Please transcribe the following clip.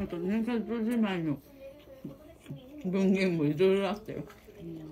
あと印じまいの文言もいろいろあったよ。うん